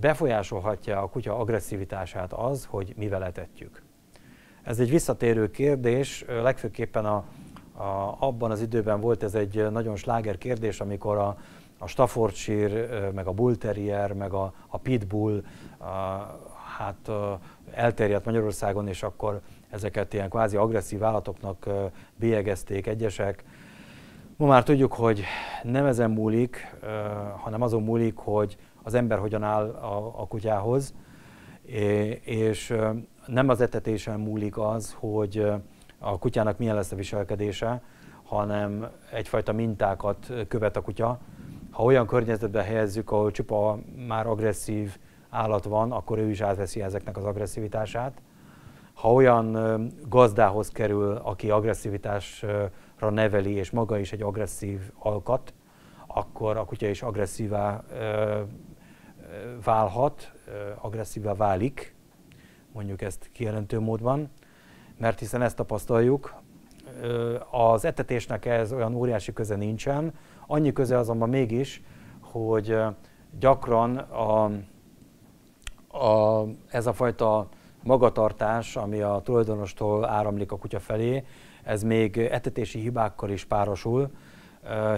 befolyásolhatja a kutya agresszivitását az, hogy mivel etetjük. Ez egy visszatérő kérdés, legfőképpen a, a, abban az időben volt ez egy nagyon sláger kérdés, amikor a, a Staffordshire, meg a Bull Terrier, meg a, a Pitbull a, hát elterjedt Magyarországon, és akkor ezeket ilyen kvázi agresszív állatoknak bélyegezték egyesek. Ma már tudjuk, hogy nem ezen múlik, hanem azon múlik, hogy az ember hogyan áll a, a kutyához, és nem az etetésen múlik az, hogy a kutyának milyen lesz a viselkedése, hanem egyfajta mintákat követ a kutya. Ha olyan környezetbe helyezzük, ahol csupa már agresszív állat van, akkor ő is átveszi ezeknek az agresszivitását. Ha olyan gazdához kerül, aki agresszivitásra neveli, és maga is egy agresszív alkat, akkor a kutya is agresszívá válhat, agresszívá válik, mondjuk ezt kijelentő módban, mert hiszen ezt tapasztaljuk, az etetésnek ez olyan óriási köze nincsen, annyi köze azonban mégis, hogy gyakran a, a, ez a fajta magatartás, ami a tulajdonostól áramlik a kutya felé, ez még etetési hibákkal is párosul,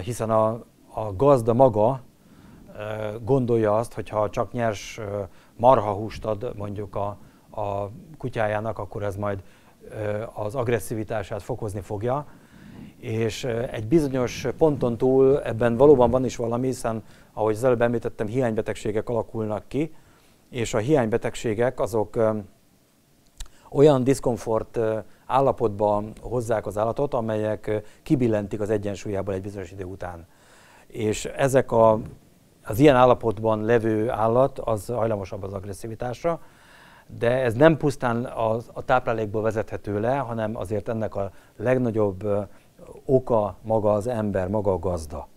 hiszen a, a gazda maga gondolja azt, hogy ha csak nyers marhahúst ad mondjuk a, a kutyájának, akkor ez majd az agresszivitását fokozni fogja, és egy bizonyos ponton túl ebben valóban van is valami, hiszen ahogy az előbb említettem, hiánybetegségek alakulnak ki, és a hiánybetegségek azok olyan diszkomfort állapotba hozzák az állatot, amelyek kibillentik az egyensúlyából egy bizonyos idő után. És ezek a, az ilyen állapotban levő állat az hajlamosabb az agresszivitásra, de ez nem pusztán a, a táplálékból vezethető le, hanem azért ennek a legnagyobb oka maga az ember, maga a gazda.